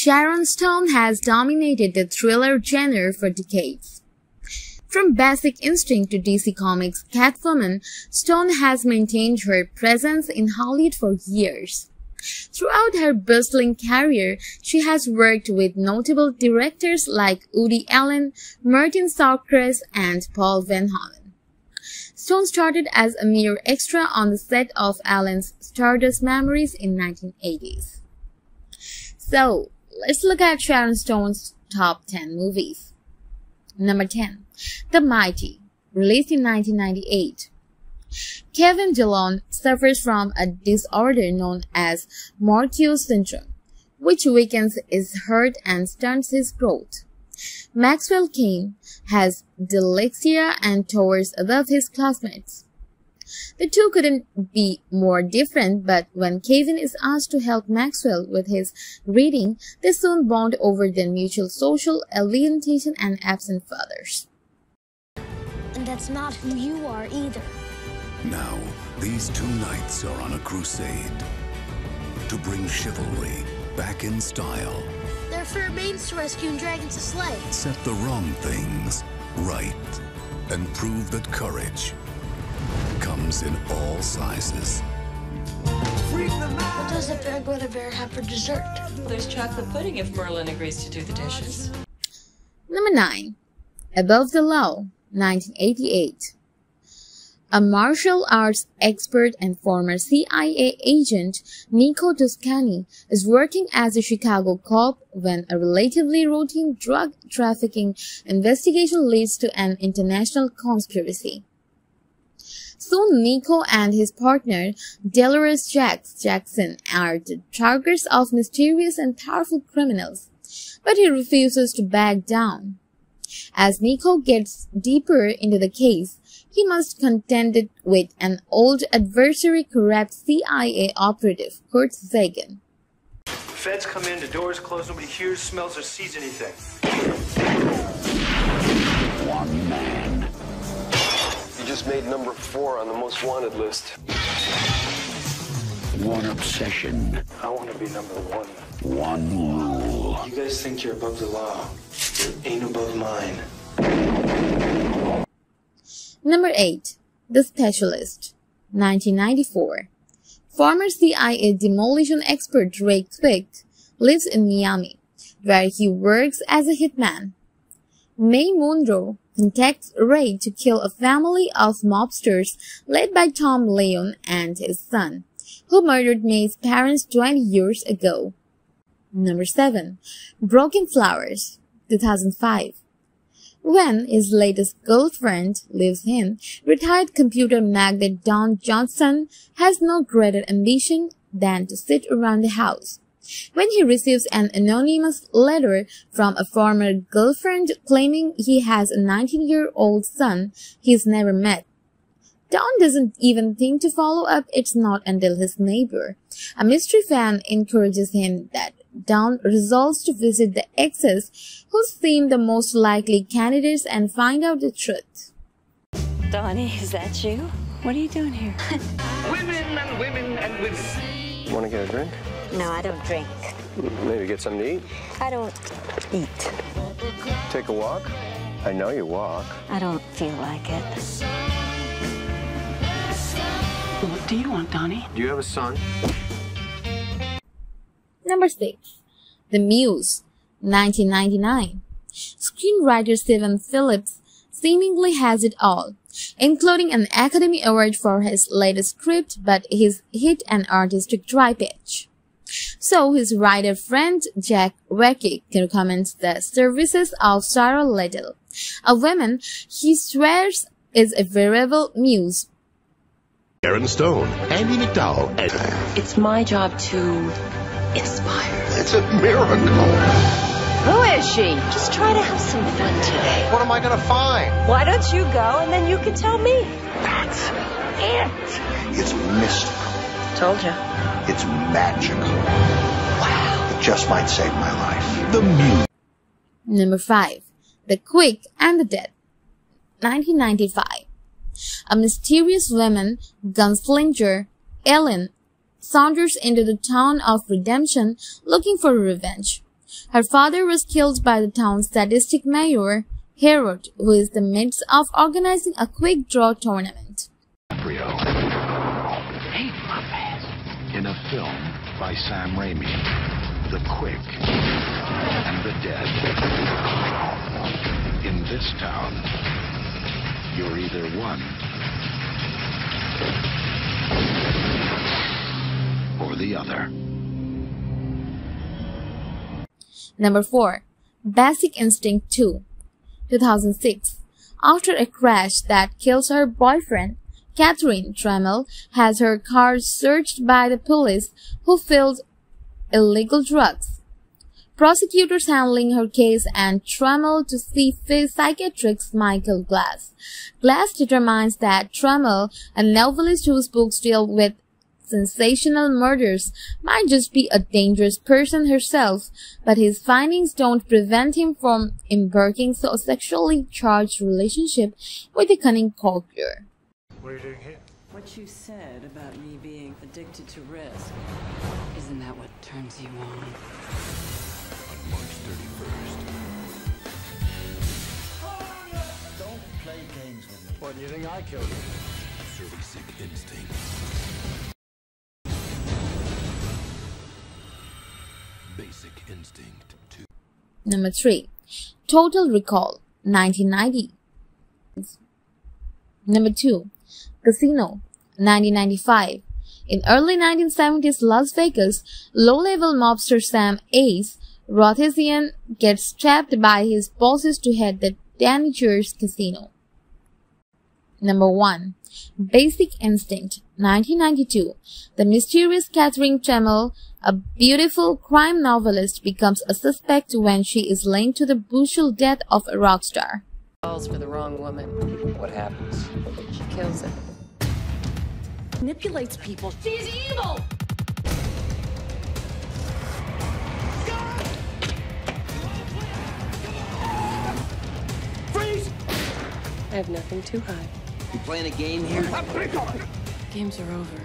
Sharon Stone has dominated the thriller genre for decades. From Basic Instinct to DC Comics' Catwoman, Stone has maintained her presence in Hollywood for years. Throughout her bustling career, she has worked with notable directors like Woody Allen, Martin Scorsese, and Paul Verhoeven. Stone started as a mere extra on the set of Allen's Stardust Memories in 1980s. So, let's look at Sharon Stone's top 10 movies. Number 10. The Mighty, released in 1998. Kevin Dillon suffers from a disorder known as Morquio syndrome, which weakens his heart and stunts his growth. Maxwell Kane has dyslexia and towers above his classmates. The two couldn't be more different, but when Kevin is asked to help Maxwell with his reading, they soon bond over their mutual social alienation and absent fathers. And that's not who you are either. Now, these two knights are on a crusade to bring chivalry back in style. They're fair maidens to rescue and dragons to slay. Set the wrong things right and prove that courage comes in all sizes. What does the fair Guinevere have for dessert? There's chocolate pudding if Merlin agrees to do the dishes. Number 9. Above the Law, 1988. A martial arts expert and former CIA agent, Nico Toscani, is working as a Chicago cop when a relatively routine drug trafficking investigation leads to an international conspiracy. Soon Nico and his partner, Delores Jacks Jackson, are the targets of mysterious and powerful criminals, but he refuses to back down. As Nico gets deeper into the case, he must contend it with an old adversary corrupt CIA operative, Kurt Zagon. Feds come in, the doors closed, nobody hears, smells, or sees anything. Made number four on the most wanted list. One obsession. I want to be number one. One rule. You guys think you're above the law. You ain't above mine. Number 8. The Specialist 1994 Former CIA demolition expert Ray Quick lives in Miami, where he works as a hitman. May Monroe contacts Ray to kill a family of mobsters led by Tom Leon and his son, who murdered May's parents 20 years ago. Number 7. Broken Flowers 2005 when his latest girlfriend leaves him, retired computer magnate Don Johnston has no greater ambition than to sit around the house. When he receives an anonymous letter from a former girlfriend claiming he has a 19-year-old son he's never met, Don doesn't even think to follow up It's not until his neighbor, a mystery fan, encourages him that Don resolves to visit the exes who seem the most likely candidates and find out the truth. Donnie, is that you? What are you doing here? Women and women and women. Want to get a drink? No, I don't drink. Maybe get something to eat? I don't eat. Take a walk? I know you walk. I don't feel like it. What do you want, Donnie? Do you have a son? Number 6. The Muse 1999 Screenwriter Stephen Phillips seemingly has it all, including an Academy Award for his latest script, but his hit an artistic dry patch. So his writer friend Jack Warrick recommends the services of Sarah Little, a woman he swears is a veritable muse. Sharon Stone, Andie MacDowell, and It's my job to inspire. it's a miracle. Who is she? Just try to have some fun today. What am I gonna find? Why don't you go and then you can tell me? That's it. It's mystical. Told you. It's magical. Wow. It just might save my life. The Muse. Number 5. The Quick and the Dead 1995 A mysterious woman, gunslinger, Ellen, saunters into the town of Redemption looking for revenge. Her father was killed by the town's sadistic mayor, Herod, who is in the midst of organizing a quick draw tournament. In a film by Sam Raimi, The Quick and the Dead. In this town, you're either one or the other. Number 4. Basic Instinct 2 2006 After a crash that kills her boyfriend, Catherine Trammell has her car searched by the police who filled illegal drugs. Prosecutors handling her case and Trammell to see psychiatrist Michael Glass. Glass determines that Trammell, a novelist whose books deal with sensational murders, might just be a dangerous person herself, but his findings don't prevent him from embarking so a sexually charged relationship with a cunning courtier. What are you doing here? What you said about me being addicted to risk. Isn't that what turns you on? On March 31st, Don't play games with me. What, do you think I killed you? Basic Instinct. Basic Instinct 2. Number 3. Total Recall 1990 Number 2. Casino 1995 In early 1970s Las Vegas, low-level mobster Sam Ace Rothstein gets trapped by his bosses to head the Tangiers Casino. Number 1. Basic Instinct 1992 The mysterious Catherine Trammell, a beautiful crime novelist, becomes a suspect when she is linked to the brutal death of a rock star. Falls for the wrong woman. What happens? She kills him. Manipulates people. She's evil! Freeze! I have nothing to hide. You playing a game here? Games are over.